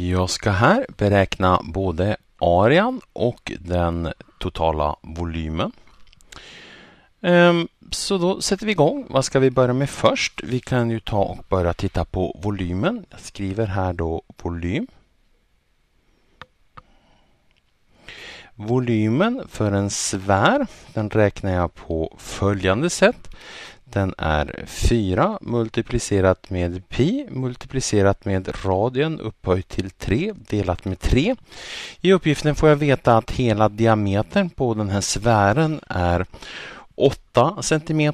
Jag ska här beräkna både arean och den totala volymen. Ehm, så då sätter vi igång. Vad ska vi börja med först? Vi kan ju ta och börja titta på volymen. Jag skriver här då volym. Volymen för en sfär den räknar jag på följande sätt. Den är 4 multiplicerat med pi multiplicerat med radien upphöjt till 3 delat med 3. I uppgiften får jag veta att hela diametern på den här sfären är 8 cm.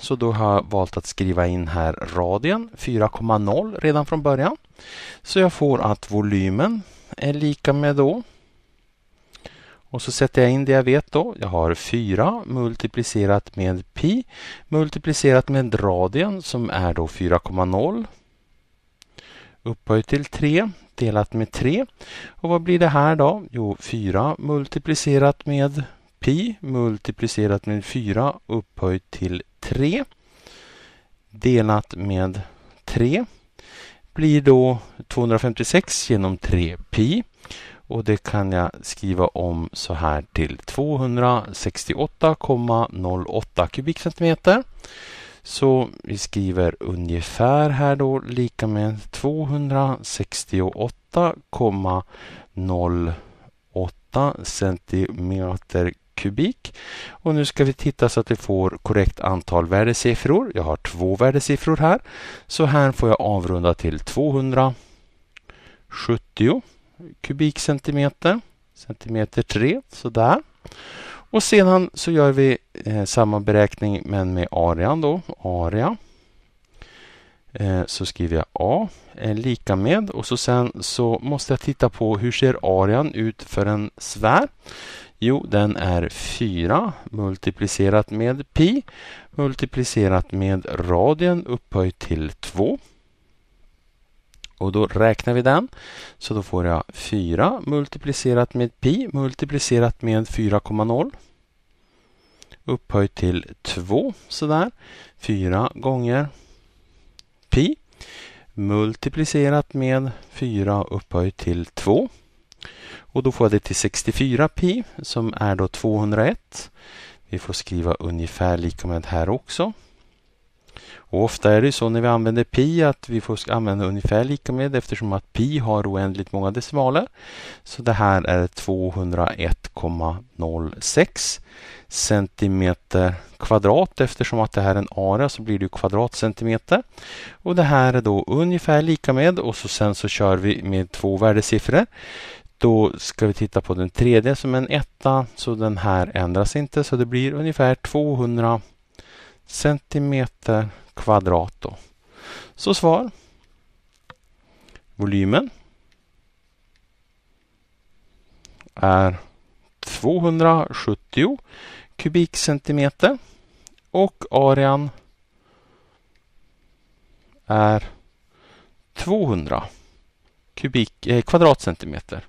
Så då har jag valt att skriva in här radien 4,0 redan från början. Så jag får att volymen är lika med då och så sätter jag in det jag vet då. Jag har 4 multiplicerat med pi multiplicerat med radien som är då 4,0 upphöjt till 3 delat med 3. Och vad blir det här då? Jo, 4 multiplicerat med pi multiplicerat med 4 upphöjt till 3 delat med 3 blir då 256 genom 3 pi och det kan jag skriva om så här till 268,08 kubikcentimeter. Så vi skriver ungefär här då lika med 268,08 centimeter kubik. Och nu ska vi titta så att vi får korrekt antal värdesiffror. Jag har två värdesiffror här. Så här får jag avrunda till 270 kubikcentimeter. Centimeter 3, sådär. Och sedan så gör vi eh, samma beräkning men med arean då. Area. Eh, så skriver jag A är lika med och så sen så måste jag titta på hur ser arean ut för en sfär. Jo, den är 4 multiplicerat med pi multiplicerat med radien upphöjt till 2. Och då räknar vi den. Så då får jag 4 multiplicerat med pi multiplicerat med 4,0 upphöjt till 2 sådär. 4 gånger pi multiplicerat med 4 upphöjt till 2. Och då får jag det till 64 pi som är då 201. Vi får skriva ungefär lika med här också. Och ofta är det så när vi använder pi att vi får använda ungefär lika med eftersom att pi har oändligt många decimaler. Så det här är 201,06 centimeter kvadrat. Eftersom att det här är en area så blir det kvadratcentimeter. Och det här är då ungefär lika med och så sen så kör vi med två värdesiffror. Då ska vi titta på den tredje som är en etta så den här ändras inte så det blir ungefär 200 centimeter kvadrat. Då. Så svar. Volymen är 270 kubikcentimeter och arean är 200 kubik, eh, kvadratcentimeter.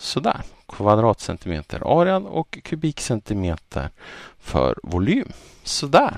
Sådär, kvadratcentimeter arean och kubikcentimeter för volym. Sådär.